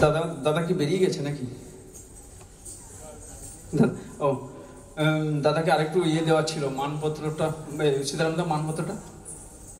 দাদা দাদা কি বেরিয়ে গেছে নাকি? ও দাদাকে আরেকটু ইয়ে দেওয়া ছিল মানপত্রটা এ, সীতারামদা মানপত্রটা?